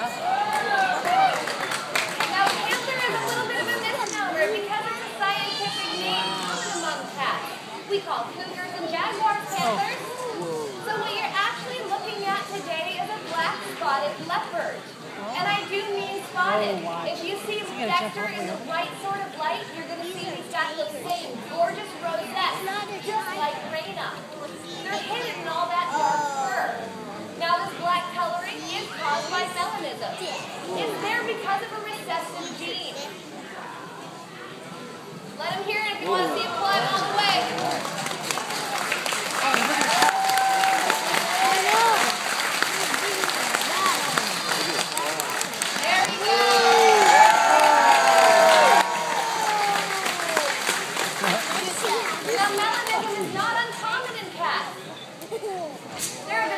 Now, panther is a little bit of a misnomer because it's a scientific name common among cats. We call cougars and jaguars panthers. So what you're actually looking at today is a black spotted leopard. And I do mean spotted. If you see Dexter in the right sort of light, you're going to see he's got the same gorgeous rosette, just like Raina. They're hidden in all that dark fur. Now this black coloring is caused by melanism. It's there because of a recessive gene. Let him hear it if you want to see flying all the way. There we go. Now melanism is not uncommon in cats. There